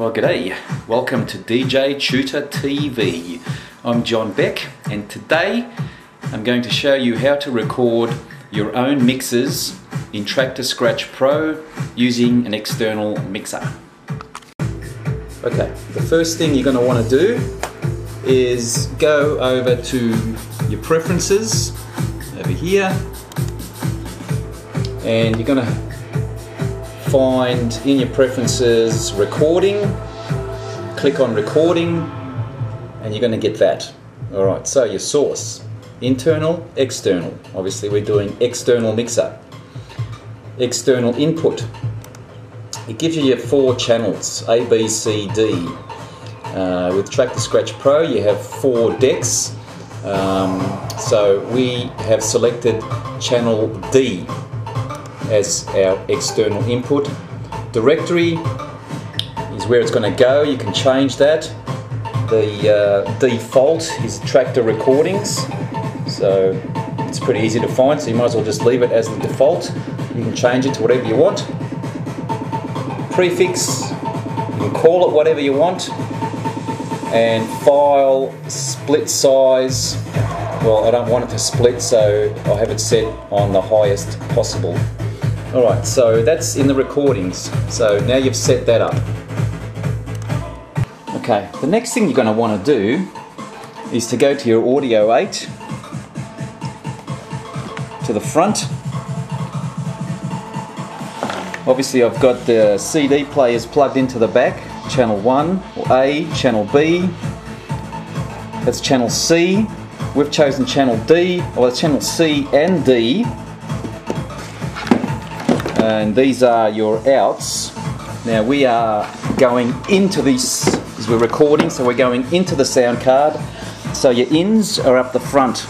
Well, g'day. Welcome to DJ Tutor TV. I'm John Beck, and today I'm going to show you how to record your own mixes in Traktor Scratch Pro using an external mixer. Okay, the first thing you're going to want to do is go over to your preferences over here and you're going to find in your preferences recording, click on recording, and you're going to get that. All right, so your source, internal, external. Obviously, we're doing external mixer. External input. It gives you your four channels A, B, C, D. Uh, with Traktor Scratch Pro, you have four decks. Um, so we have selected channel D as our external input. Directory is where it's going to go. You can change that. The uh, default is Traktor Recordings, so it's pretty easy to find. So you might as well just leave it as the default. You can change it to whatever you want. Prefix, you can call it whatever you want. And file, split size, well I don't want it to split so I have it set on the highest possible. Alright, so that's in the recordings. So now you've set that up. Okay, the next thing you're going to want to do is to go to your Audio 8 to the front. Obviously I've got the CD players plugged into the back, channel 1 or A, channel B, that's channel C. We've chosen channel D, or channel C and D and these are your outs. Now we are going into this, as we're recording, so we're going into the sound card. So your ins are up the front.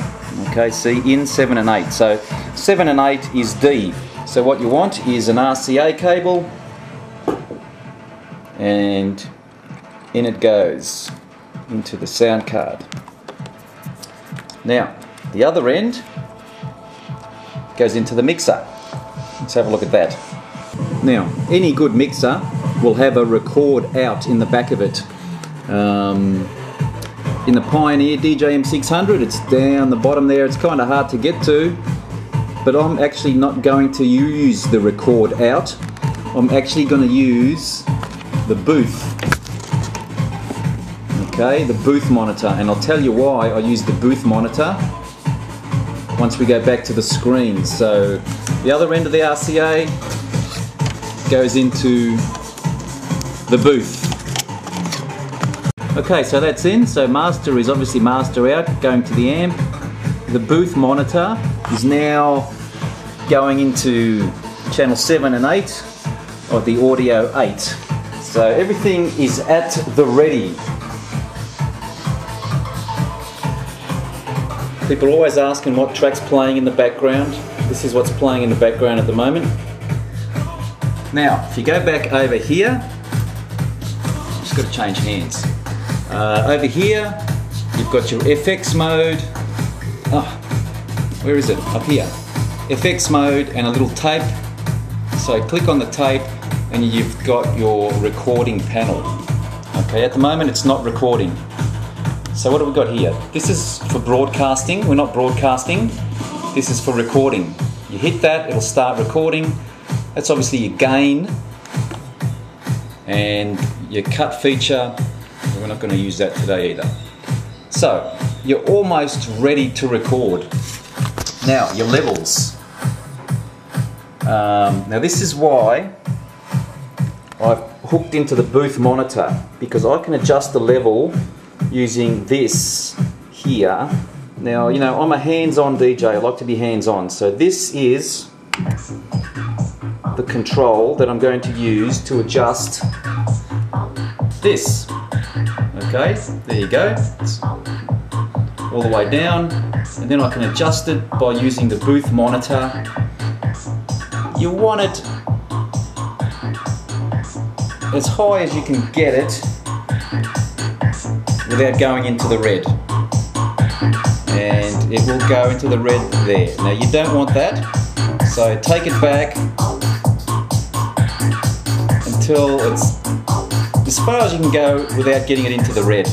Okay, see, in 7 and 8. So 7 and 8 is D. So what you want is an RCA cable, and in it goes into the sound card. Now, the other end goes into the mixer. Let's have a look at that. Now, any good mixer will have a record out in the back of it. Um, in the Pioneer DJM 600, it's down the bottom there. It's kind of hard to get to, but I'm actually not going to use the record out. I'm actually going to use the booth. Okay, the booth monitor, and I'll tell you why I use the booth monitor once we go back to the screen. So the other end of the RCA goes into the booth. Okay, so that's in. So master is obviously master out, going to the amp. The booth monitor is now going into channel 7 and 8 of the audio 8. So everything is at the ready. People always asking what track's playing in the background. This is what's playing in the background at the moment. Now, if you go back over here, just got to change hands. Uh, over here, you've got your FX mode. Oh, where is it? Up here. FX mode and a little tape. So click on the tape and you've got your recording panel. Okay, at the moment it's not recording. So what have we got here? This is for broadcasting. We're not broadcasting. This is for recording. You hit that, it'll start recording. That's obviously your gain and your cut feature. We're not going to use that today either. So you're almost ready to record. Now your levels. Um, now this is why I've hooked into the booth monitor because I can adjust the level using this here. Now, you know, I'm a hands-on DJ, I like to be hands-on. So this is the control that I'm going to use to adjust this. Okay, there you go. All the way down. And then I can adjust it by using the booth monitor. You want it as high as you can get it without going into the red. And it will go into the red there. Now you don't want that, so take it back until it's as far as you can go without getting it into the red.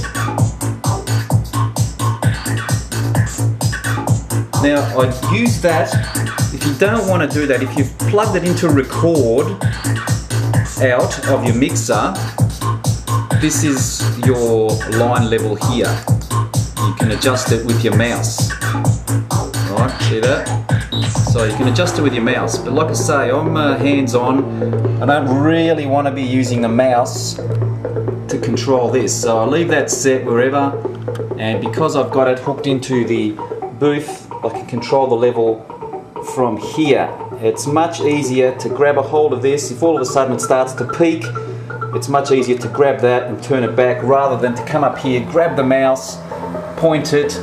Now I'd use that, if you don't want to do that, if you've plugged it into record out of your mixer, this is your line level here. Can adjust it with your mouse. Alright, see that? So you can adjust it with your mouse. But like I say, I'm uh, hands-on. I don't really want to be using the mouse to control this. So I leave that set wherever. And because I've got it hooked into the booth, I can control the level from here. It's much easier to grab a hold of this. If all of a sudden it starts to peak, it's much easier to grab that and turn it back rather than to come up here, grab the mouse, point it,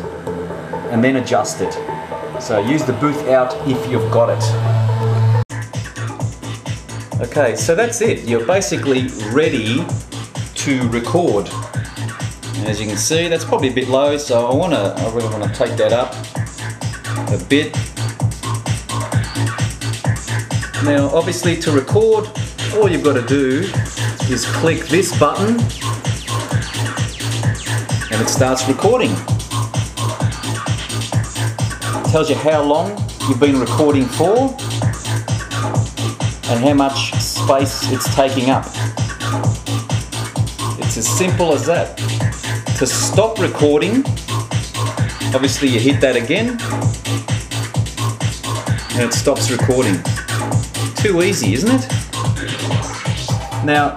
and then adjust it. So use the booth out if you've got it. Okay, so that's it. You're basically ready to record. And as you can see, that's probably a bit low, so I wanna, I really wanna take that up a bit. Now, obviously to record, all you've got to do is click this button and it starts recording. It tells you how long you've been recording for and how much space it's taking up. It's as simple as that. To stop recording, obviously you hit that again and it stops recording. Too easy, isn't it? Now,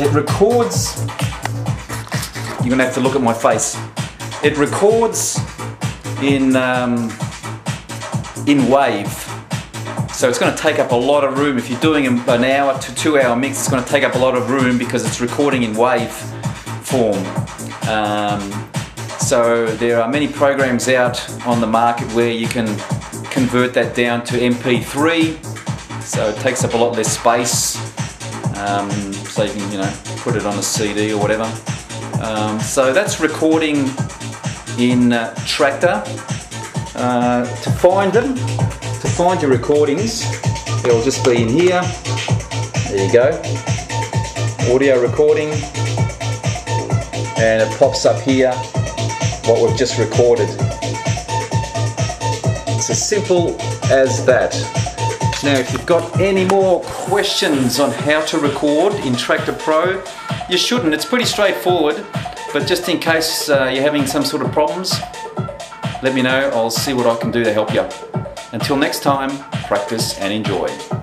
it records, you're gonna have to look at my face. It records in, um, in wave. So it's to take up a lot of room. If you're doing an hour to two hour mix, it's to take up a lot of room because it's recording in wave form. Um, so there are many programs out on the market where you can convert that down to MP3 so it takes up a lot less space. Um, so you can, you know, put it on a CD or whatever. Um, so that's recording in uh, Traktor. Uh, to find them, to find your recordings, it'll just be in here. There you go. Audio recording. And it pops up here what we've just recorded. It's as simple as that. Now, if you've got any more questions on how to record in Traktor Pro, you shouldn't. It's pretty straightforward, but just in case uh, you're having some sort of problems, let me know. I'll see what I can do to help you. Until next time, practice and enjoy.